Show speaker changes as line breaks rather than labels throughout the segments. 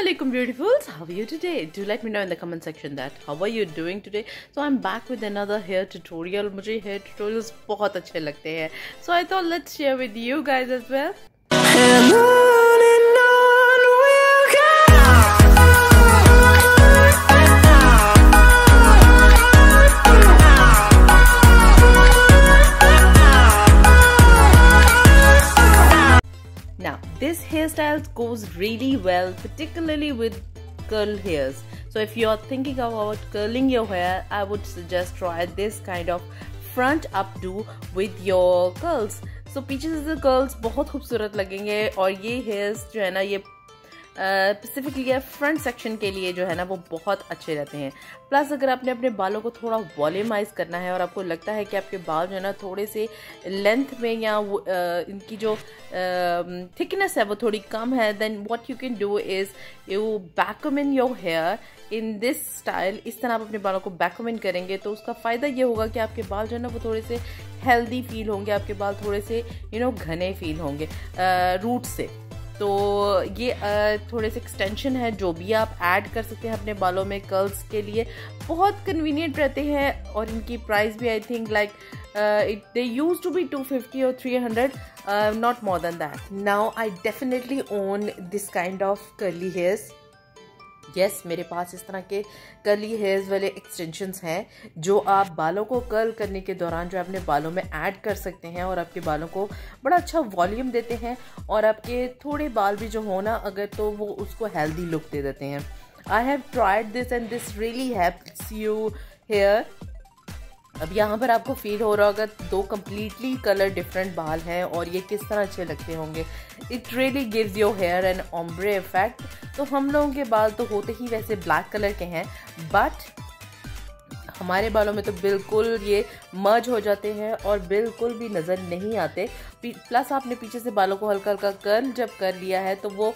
alaikum beautifuls how are you today do let me know in the comment section that how are you doing today so i'm back with another hair tutorial मुझे hair tutorials बहुत अच्छे लगते हैं so i thought let's share with you guys as well Now, this hairstyle goes really well, particularly with curl hairs. So, if you're thinking about curling your hair, I would suggest try this kind of front updo with your curls. So, पीछे से curls बहुत खूबसूरत लगेंगे और ये hairs जो है ना ये स्पेसिफिकली फ्रंट सेक्शन के लिए जो है ना वो बहुत अच्छे रहते हैं। प्लस अगर आपने अपने बालों को थोड़ा वॉल्यूमाइज करना है और आपको लगता है कि आपके बाल जो है ना थोड़े से लेंथ में या वो, आ, इनकी जो थिकनेस है वो थोड़ी कम है then what you can do is you backcomb in your hair in this style इस तरह आप अपने बालों को बैकम करेंगे तो उसका फ़ायदा ये होगा कि आपके बाल जो है ना वो थोड़े से हेल्दी फील होंगे आपके बाल थोड़े से यू नो घने फील होंगे रूट से। तो ये थोड़े से एक्सटेंशन है जो भी आप ऐड कर सकते हैं अपने बालों में कर्ल्स के लिए। बहुत कन्वीनियंट रहते हैं और इनकी प्राइस भी I think like it they used to be 250 और 300 not more than that now I definitely own this kind of curly hairs yes मेरे पास इस तरह के कर्ली हेयर्स वाले एक्सटेंशंस हैं, जो आप बालों को कर्ल करने के दौरान जो अपने बालों में ऐड कर सकते हैं और आपके बालों को बड़ा अच्छा वॉल्यूम देते हैं और आपके थोड़े बाल भी जो हो ना, अगर तो वो उसको हेल्दी लुक दे देते हैं। I have tried this and this really helps you hair अब यहाँ पर आपको फील हो रहा होगा, दो कम्प्लीटली कलर डिफरेंट बाल हैं और ये किस तरह अच्छे लगते होंगे। It really gives your hair and ombre effect तो हम लोगों के बाल तो होते ही वैसे ब्लैक कलर के हैं बट हमारे बालों में तो बिल्कुल ये मर्ज हो जाते हैं और बिल्कुल भी नज़र नहीं आते। प्लस आपने पीछे से बालों को हल्का हल्का कर्ल जब कर लिया है तो वो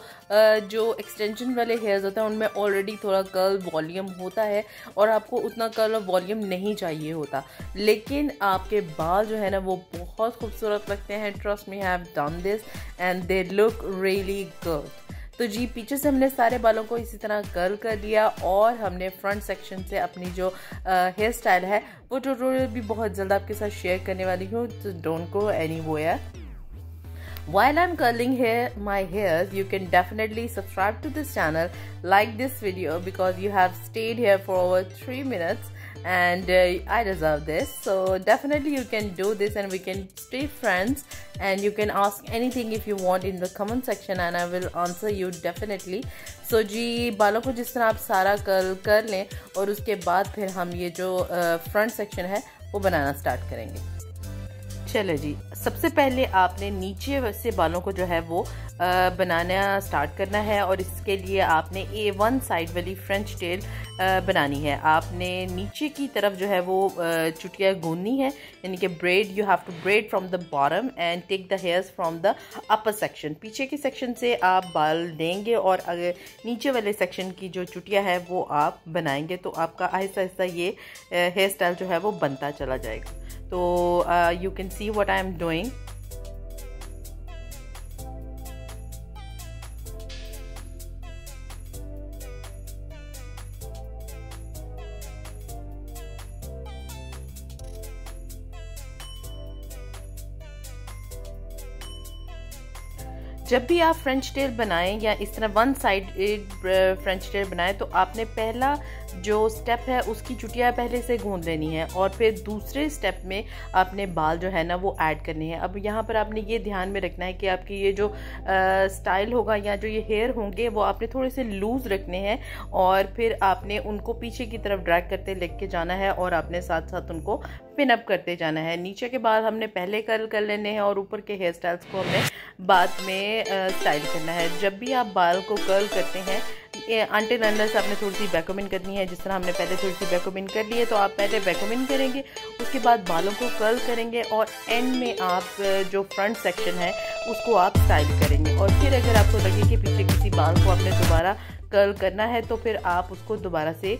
जो एक्सटेंशन वाले हेयर्स होते हैं, उनमें ऑलरेडी थोड़ा कर्ल वॉल्यूम होता है और आपको उतना कर्ल और वॉल्यूम नहीं चाहिए होता। लेकिन आपके बाल जो है ना, वो बहुत खूबसूरत लगते हैं। Trust me have done this and they look really good तो जी, पीछे से हमने सारे बालों को इसी तरह कर्ल कर लिया और हमने फ्रंट सेक्शन से अपनी जो हेयर स्टाइल है, वो ट्यूटोरियल भी बहुत जल्द आपके साथ शेयर करने वाली हूँ तो don't go anywhere while I am curling hair my hair you can definitely subscribe to this channel like this video because you have stayed here for over three minutes and uh, I deserve this so definitely you can do this and we can stay friends and you can ask anything if you want in the comment section and I will answer you definitely so जी बालों को जिस तरह आप सारा curl कर लें और उसके बाद फिर हम ये जो फ्रंट सेक्शन है वो बनाना स्टार्ट करेंगे चलो जी। सबसे पहले आपने नीचे से बालों को जो है वो बनाना स्टार्ट करना है और इसके लिए आपने ए वन साइड वाली फ्रेंच टेल बनानी है। आपने नीचे की तरफ़ जो है वो चुटिया गूंदनी है, यानी कि braid you have to braid from the bottom and take the hairs from the upper section पीछे के सेक्शन से आप बाल देंगे और अगर नीचे वाले सेक्शन की जो चुटिया है वो आप बनाएँगे तो आपका आहिस्ता आहिस्ता ये हेयर स्टाइल जो है वो बनता चला जाएगा। So you can see see I am doing जब भी आप फ्रेंच टेल बनाएँ या इस तरह वन साइड फ्रेंच टेल बनाएँ तो आपने पहला जो स्टेप है उसकी चुटिया पहले से गूंद लेनी है और फिर दूसरे स्टेप में आपने बाल जो है ना वो ऐड करने हैं। अब यहाँ पर आपने ये ध्यान में रखना है कि आपकी ये जो आ, स्टाइल होगा या जो ये हेयर होंगे वो आपने थोड़े से लूज़ रखने हैं और फिर आपने उनको पीछे की तरफ़ ड्रैग करते लेके जाना है और आपने साथ साथ उनको पिन अप करते जाना है। नीचे के बाद हमने पहले कर्ल कर लेने हैं और ऊपर के हेयर स्टाइल्स को हमने बाद में स्टाइल करना है। जब भी आप बाल को कर्ल करते हैं अंटिल अंडर से आपने थोड़ी सी बैकोमिन करनी है। जिस तरह हमने पहले थोड़ी सी बैकोमिन कर ली है तो आप पहले बैकोमिन करेंगे, उसके बाद बालों को कर्ल करेंगे और एंड में आप, जो फ्रंट सेक्शन है, उसको आप स्टाइल करेंगे। और फिर अगर आपको लगे कि पीछे किसी बाल को आपने दोबारा कर्ल करना है तो फिर आप उसको दोबारा से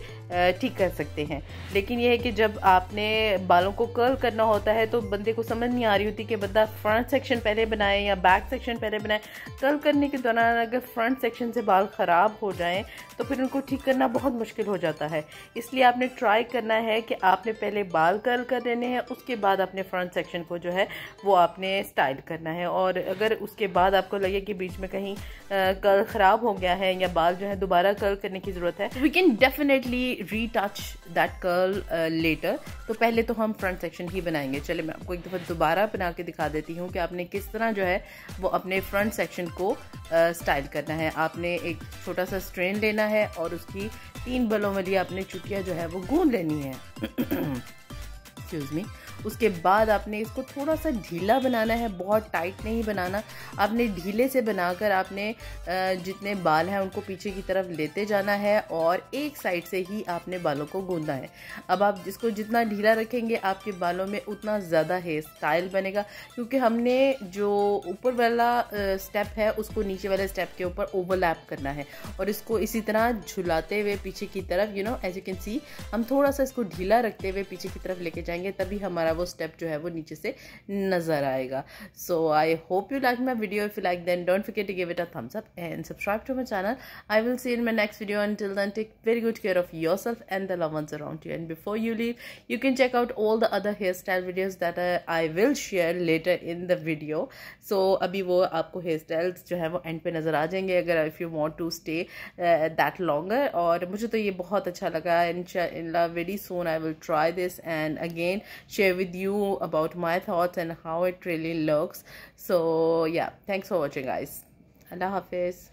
ठीक कर सकते हैं। लेकिन यह है कि जब आपने बालों को कर्ल करना होता है तो बंदे को समझ नहीं आ रही होती कि बंदा फ्रंट सेक्शन पहले बनाए या बैक सेक्शन पहले बनाए। कर्ल करने के दौरान अगर फ्रंट सेक्शन से बाल ख़राब हो जाएँ तो फिर उनको ठीक करना बहुत मुश्किल हो जाता है। इसलिए आपने ट्राई करना है कि आपने पहले बाल कर्ल कर देने हैं, उसके बाद अपने फ्रंट सेक्शन को जो है, वो आपने स्टाइल करना है। और अगर उसके बाद आपको लगे कि बीच में कहीं कर्ल ख़राब हो गया है या बाल जो है दोबारा कर्ल करने की ज़रूरत है। We can definitely retouch that curl later तो पहले तो हम फ्रंट सेक्शन ही बनाएँगे। चले मैं आपको एक दफ़ा दोबारा बना के दिखा देती हूँ कि आपने किस तरह जो है वो अपने फ्रंट सेक्शन को स्टाइल uh, करना है। आपने एक छोटा सा स्ट्रेन लेना है और उसकी तीन बलों वाली आपने चुटिया जो है वो गूंद लेनी है। एक्सक्यूज़ मी उसके बाद आपने इसको थोड़ा सा ढीला बनाना है, बहुत टाइट नहीं बनाना। आपने ढीले से बनाकर आपने जितने बाल हैं उनको पीछे की तरफ़ लेते जाना है और एक साइड से ही आपने बालों को गूंदना है। अब आप जिसको जितना ढीला रखेंगे, आपके बालों में उतना ज़्यादा हेयर स्टाइल बनेगा। क्योंकि हमने जो ऊपर वाला स्टेप है, उसको नीचे वाले स्टेप के ऊपर ओवरलैप करना है। और इसको इसी तरह झुलाते हुए पीछे की तरफ़ you know as you can see हम थोड़ा सा इसको ढीला रखते हुए पीछे की तरफ़ लेके जाएँगे। तभी हमारा वो स्टेप जो है वो नीचे से नज़र आएगा। So I hope you like my video if you like then don't forget to give it a thumbs up and subscribe to my channel I will see in my next video and until then take very good care of yourself and the loved ones around you. And before you leave you can check out all the other hairstyle videos that uh, I will share later in the video. So अभी वो आपको hair styles जो है वो and पे नज़र आ जाएँगे अगर if you want to stay that longer और मुझे तो ये बहुत अच्छा लगा। In very soon I will try this and again again share with you about my thoughts and how it really looks. So yeah thanks for watching guys. Allah hafiz.